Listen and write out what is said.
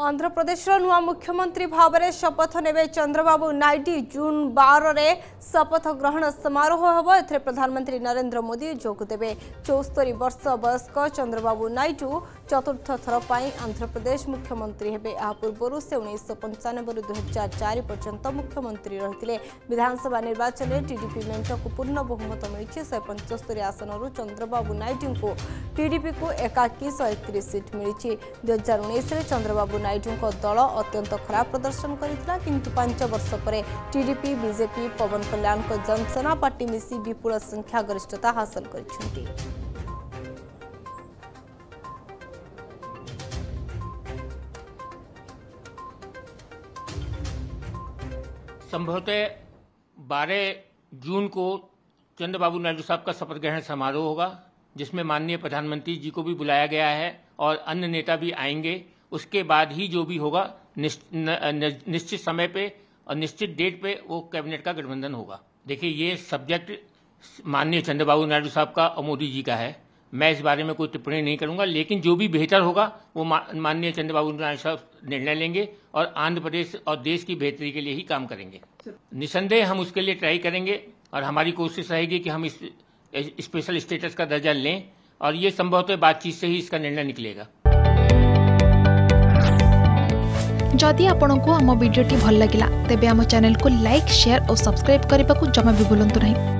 ଆନ୍ଧ୍ରପ୍ରଦେଶର ନୂଆ ମୁଖ୍ୟମନ୍ତ୍ରୀ ଭାବରେ ଶପଥ ନେବେ ଚନ୍ଦ୍ରବାବୁ ନାଇଡୁ ଜୁନ୍ ବାରରେ ଶପଥ ଗ୍ରହଣ ସମାରୋହ ହେବ ଏଥିରେ ପ୍ରଧାନମନ୍ତ୍ରୀ ନରେନ୍ଦ୍ର ମୋଦି ଯୋଗ ଦେବେ ଚଉସ୍ତରୀ ବର୍ଷ ବୟସ୍କ ଚନ୍ଦ୍ରବାବୁ ନାଇଡୁ ଚତୁର୍ଥ ଥର ପାଇଁ ଆନ୍ଧ୍ରପ୍ରଦେଶ ମୁଖ୍ୟମନ୍ତ୍ରୀ ହେବେ ଏହା ପୂର୍ବରୁ ସେ ଉଣେଇଶହ ପଞ୍ଚାନବେରୁ ଦୁଇହଜାର ଚାରି ପର୍ଯ୍ୟନ୍ତ ମୁଖ୍ୟମନ୍ତ୍ରୀ ରହିଥିଲେ ବିଧାନସଭା ନିର୍ବାଚନରେ ଟିଡିପି ମେଣ୍ଟକୁ ପୂର୍ଣ୍ଣ ବହୁମତ ମିଳିଛି ଶହେ ପଞ୍ଚସ୍ତରୀ ଆସନରୁ ଚନ୍ଦ୍ରବାବୁ ନାଇଡୁଙ୍କୁ ଟିଡିପିକୁ ଏକାକୀ ଶହେ ଏକତିରିଶ ସିଟ୍ ମିଳିଛି ଦୁଇହଜାର ଉଣେଇଶରେ ଚନ୍ଦ୍ରବାବୁ ନାଇଡୁଙ୍କ ଦଳ ଅତ୍ୟନ୍ତ ଖରାପ ପ୍ରଦର୍ଶନ କରିଥିଲା କିନ୍ତୁ ପାଞ୍ଚ ବର୍ଷ ପରେ ଟିଡିପି ବିଜେପି ପବନ କଲ୍ୟାଣଙ୍କ ଜନସେନା ପାର୍ଟି ମିଶି ବିପୁଳ ସଂଖ୍ୟାଗରିଷ୍ଠତା ହାସଲ କରିଛନ୍ତି संभवतः 12 जून को चंद्रबाबू नायडू साहब का शपथ ग्रहण समारोह होगा, जिसमें माननीय प्रधानमंत्री जी को भी बुलाया गया है और अन्य नेता भी आएँगे। उसके बाद ही जो भी होगा निश्चित समय पे और निश्चित डेट पे वो कैबिनेट का गठबंधन होगा। देखिए, ये सब्जेक्ट माननीय चंद्रबाबू नायडू साहब का और मोदी जी का है। मैं इस बारे में कोई टिप्पणी नहीं करूँगा, लेकिन जो भी बेहतर होगा, वो माननीय चंद्रबाबू नायडू साहब निर्णय लेंगे और आंध्र प्रदेश और देश की बेहतरी के लिए ही काम करेंगे। निसंदेह हम उसके लिए ट्राई करेंगे और हमारी कोशिश रहेगी कि हम इस स्पेशल स्टेटस का दर्जा लें और ये संभवतः बातचीत से ही इसका निर्णय निकलेगा। जदि आपंक आम भिडी भल लगा तेब चैनल को लाइक शेयर और सब्सक्राइब करने को जमा भी भूलु नहीं।